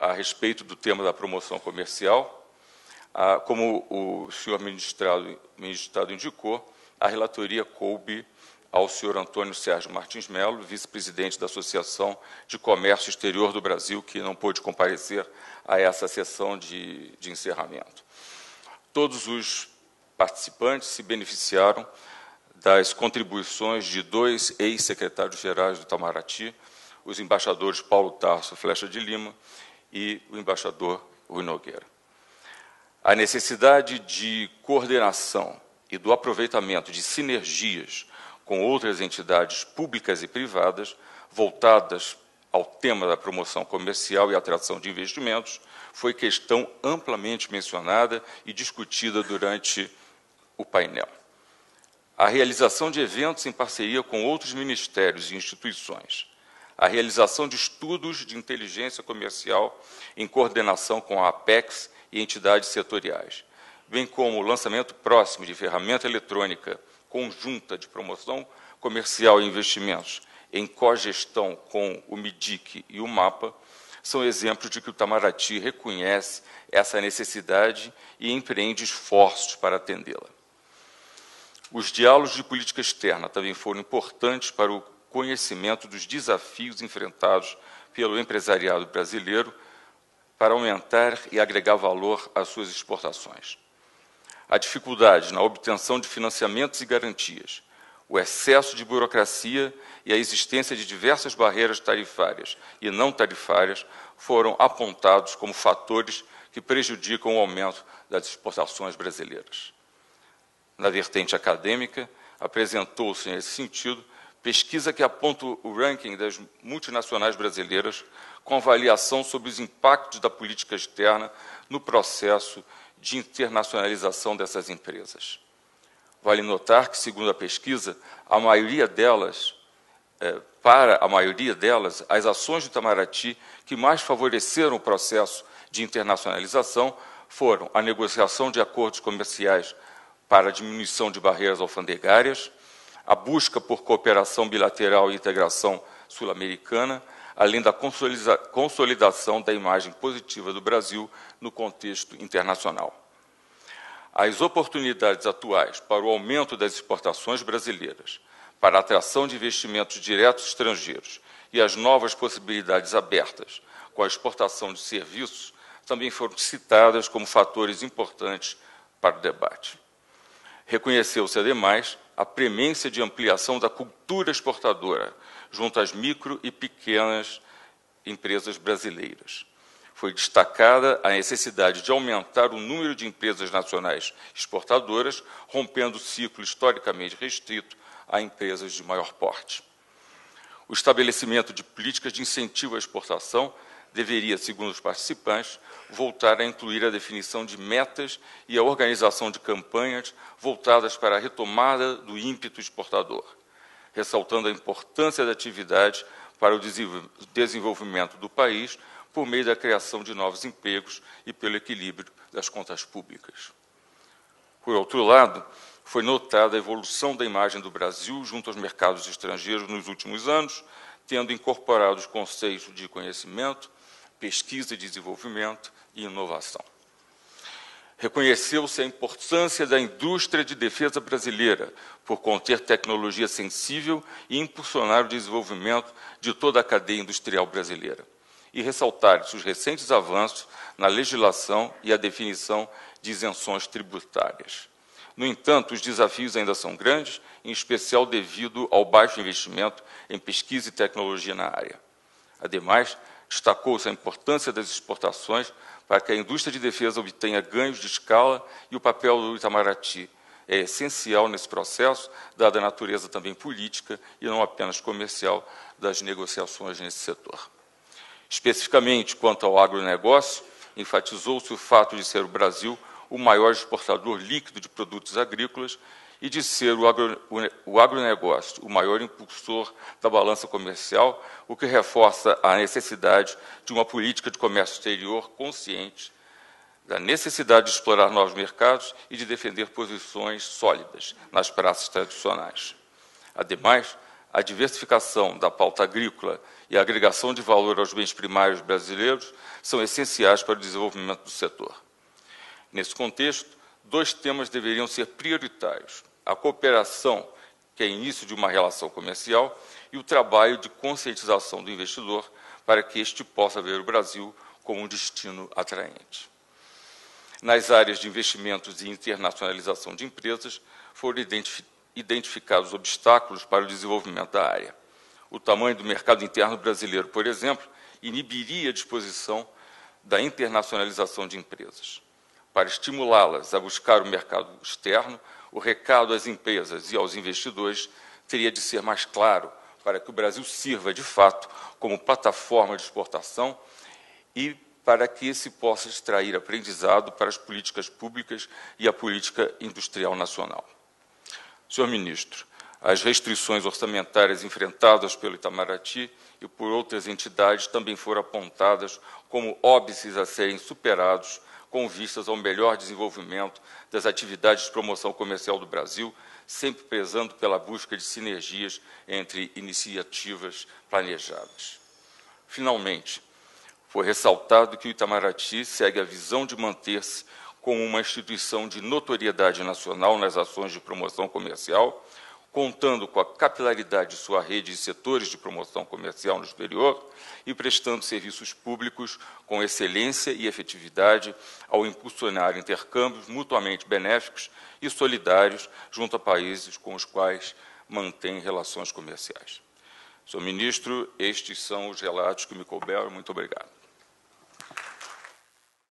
a respeito do tema da promoção comercial. Ah, como o senhor ministrado, ministrado indicou, a relatoria coube ao senhor Antônio Sérgio Martins Melo, vice-presidente da Associação de Comércio Exterior do Brasil, que não pôde comparecer a essa sessão de, de encerramento. Todos os participantes se beneficiaram das contribuições de dois ex-secretários gerais do Itamaraty, os embaixadores Paulo Tarso Flecha de Lima e o embaixador Rui Nogueira. A necessidade de coordenação e do aproveitamento de sinergias com outras entidades públicas e privadas voltadas ao tema da promoção comercial e atração de investimentos foi questão amplamente mencionada e discutida durante o painel. A realização de eventos em parceria com outros ministérios e instituições, a realização de estudos de inteligência comercial em coordenação com a Apex e entidades setoriais, bem como o lançamento próximo de ferramenta eletrônica conjunta de promoção comercial e investimentos em cogestão com o MIDIC e o MAPA, são exemplos de que o Itamaraty reconhece essa necessidade e empreende esforços para atendê-la. Os diálogos de política externa também foram importantes para o conhecimento dos desafios enfrentados pelo empresariado brasileiro para aumentar e agregar valor às suas exportações. A dificuldade na obtenção de financiamentos e garantias, o excesso de burocracia e a existência de diversas barreiras tarifárias e não tarifárias foram apontados como fatores que prejudicam o aumento das exportações brasileiras. Na vertente acadêmica, apresentou-se, nesse sentido, pesquisa que aponta o ranking das multinacionais brasileiras com avaliação sobre os impactos da política externa no processo de internacionalização dessas empresas. Vale notar que, segundo a pesquisa, a maioria delas, é, para a maioria delas, as ações do Itamaraty que mais favoreceram o processo de internacionalização foram a negociação de acordos comerciais para diminuição de barreiras alfandegárias, a busca por cooperação bilateral e integração sul-americana, além da consolidação da imagem positiva do Brasil no contexto internacional. As oportunidades atuais para o aumento das exportações brasileiras, para a atração de investimentos diretos estrangeiros e as novas possibilidades abertas com a exportação de serviços também foram citadas como fatores importantes para o debate. Reconheceu-se, ademais, a premência de ampliação da cultura exportadora junto às micro e pequenas empresas brasileiras. Foi destacada a necessidade de aumentar o número de empresas nacionais exportadoras, rompendo o ciclo historicamente restrito a empresas de maior porte. O estabelecimento de políticas de incentivo à exportação deveria, segundo os participantes, voltar a incluir a definição de metas e a organização de campanhas voltadas para a retomada do ímpeto exportador, ressaltando a importância da atividade para o desenvolvimento do país por meio da criação de novos empregos e pelo equilíbrio das contas públicas. Por outro lado, foi notada a evolução da imagem do Brasil junto aos mercados estrangeiros nos últimos anos, tendo incorporado os conceitos de conhecimento, pesquisa e desenvolvimento e inovação. Reconheceu-se a importância da indústria de defesa brasileira por conter tecnologia sensível e impulsionar o desenvolvimento de toda a cadeia industrial brasileira. E ressaltar-se os recentes avanços na legislação e a definição de isenções tributárias. No entanto, os desafios ainda são grandes, em especial devido ao baixo investimento em pesquisa e tecnologia na área. Ademais, Destacou-se a importância das exportações para que a indústria de defesa obtenha ganhos de escala e o papel do Itamaraty é essencial nesse processo, dada a natureza também política e não apenas comercial das negociações nesse setor. Especificamente quanto ao agronegócio, enfatizou-se o fato de ser o Brasil o maior exportador líquido de produtos agrícolas e de ser o, agro, o agronegócio o maior impulsor da balança comercial, o que reforça a necessidade de uma política de comércio exterior consciente da necessidade de explorar novos mercados e de defender posições sólidas nas praças tradicionais. Ademais, a diversificação da pauta agrícola e a agregação de valor aos bens primários brasileiros são essenciais para o desenvolvimento do setor. Nesse contexto, dois temas deveriam ser prioritários: a cooperação, que é início de uma relação comercial, e o trabalho de conscientização do investidor para que este possa ver o Brasil como um destino atraente. Nas áreas de investimentos e internacionalização de empresas, foram identificados obstáculos para o desenvolvimento da área. O tamanho do mercado interno brasileiro, por exemplo, inibiria a disposição da internacionalização de empresas. Para estimulá-las a buscar o mercado externo, o recado às empresas e aos investidores teria de ser mais claro para que o Brasil sirva, de fato, como plataforma de exportação e para que se possa extrair aprendizado para as políticas públicas e a política industrial nacional. Senhor Ministro, as restrições orçamentárias enfrentadas pelo Itamaraty e por outras entidades também foram apontadas como óbices a serem superados com vistas ao melhor desenvolvimento das atividades de promoção comercial do Brasil, sempre prezando pela busca de sinergias entre iniciativas planejadas. Finalmente, foi ressaltado que o Itamaraty segue a visão de manter-se como uma instituição de notoriedade nacional nas ações de promoção comercial, contando com a capilaridade de sua rede de setores de promoção comercial no exterior e prestando serviços públicos com excelência e efetividade ao impulsionar intercâmbios mutuamente benéficos e solidários junto a países com os quais mantém relações comerciais. Senhor Ministro, estes são os relatos que me couberam. Muito obrigado.